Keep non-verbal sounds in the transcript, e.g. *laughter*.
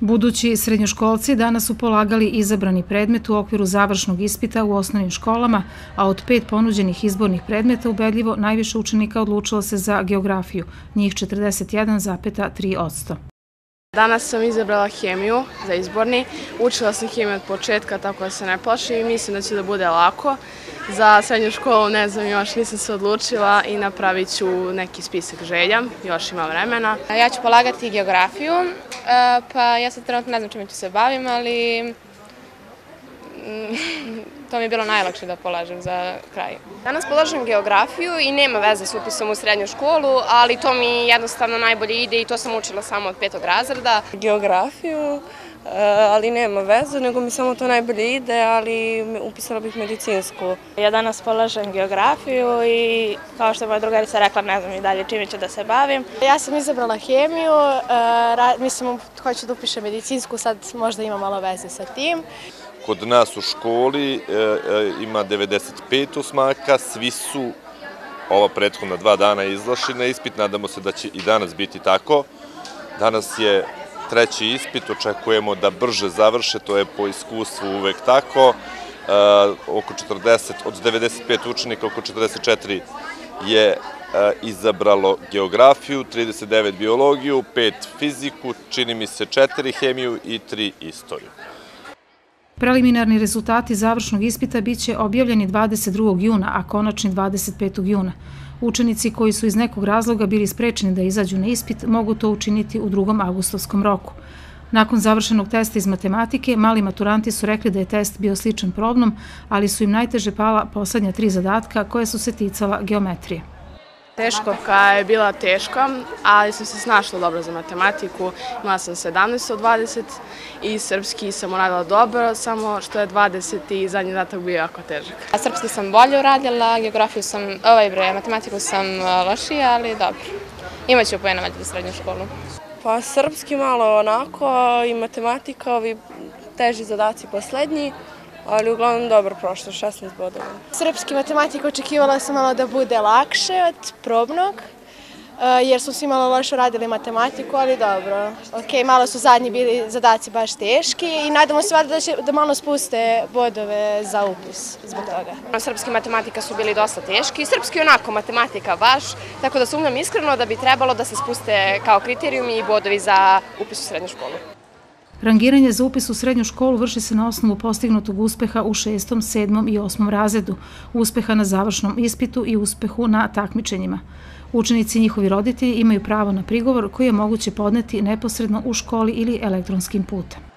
Budući srednjoškolci danas su polagali izabrani predmet u okviru završnog ispita u osnovnim školama, a od pet ponuđenih izbornih predmeta ubedljivo najviše učenika odlučilo se za geografiju, njih 41,3%. Danas sam izabrala hemiju za izborni. Učila sam hemiju od početka, tako da se ne plašim i mislim da će da bude lako. Za srednju školu ne znam još, nisam se odlučila i napravit ću neki spisak želja, još ima vremena. Ja ću polagati geografiju, pa ja sad trenutno ne znam čime ću se bavim, ali mm, *laughs* to mi je bilo najlakše da polažem za kraj. Danas polažem geografiju i nema veze s upisom u srednju školu, ali to mi jednostavno najbolje ide i to sam učila samo od petog razreda. Geografiju, ali nema veze, nego mi samo to najbolje ide, ali upisala bih medicinsku. Ja danas polažem geografiju i kao što je moja drugarica rekla, ne znam i dalje čime ću da se bavim. Ja sam izabrala hemiju, eh, mislim hoću da upišem medicinsku, sad možda ima malo veze sa tim. Kod nas u školi eh, ima 95 osmaka, svi su ova prethodna dva dana izlašli na ispit, nadamo se da će i danas biti tako. Danas je treći ispit, očekujemo da brže završe, to je po iskustvu uvek tako. E, oko 40, od 95 učenika, oko 44 je e, izabralo geografiju, 39 biologiju, 5 fiziku, čini mi se 4 hemiju i 3 istoriju. Preliminarni rezultati završnog ispita biće objavljeni 22. juna, a konačni 25. juna. Učenici koji su iz nekog razloga bili sprečeni da izađu na ispit mogu to učiniti u drugom avgustovskom roku. Nakon završenog testa iz matematike, mali maturanti su rekli da je test bio sličan probnom, ali su im najteže pala poslednja tri zadatka koje su se ticala geometrije. Teškovka je bila teška, ali sam se snašla dobro za matematiku. Imala sam 17 od 20 i srpski sam uradila dobro, samo što je 20 i zadnji zadatak bio jako težak. Srpski sam bolje uradila, geografiju sam, ovaj bre, matematiku sam lošija, ali dobro. Imaću pojena valjda za srednju školu. Pa srpski malo onako i matematika, ovi teži zadaci poslednji ali uglavnom dobro prošlo, 16 bodova. Srpski matematika očekivala sam malo da bude lakše od probnog, e, jer smo svi malo loše radili matematiku, ali dobro. Ok, malo su zadnji bili zadaci baš teški i nadamo se da će da malo spuste bodove za upis zbog toga. Srpski matematika su bili dosta teški, srpski onako matematika baš, tako da sumnjam iskreno da bi trebalo da se spuste kao kriterijumi i bodovi za upis u srednju školu. Rangiranje za upis u srednju školu vrši se na osnovu postignutog uspeha u šestom, sedmom i osmom razredu, uspeha na završnom ispitu i uspehu na takmičenjima. Učenici i njihovi roditelji imaju pravo na prigovor koji je moguće podneti neposredno u školi ili elektronskim putem.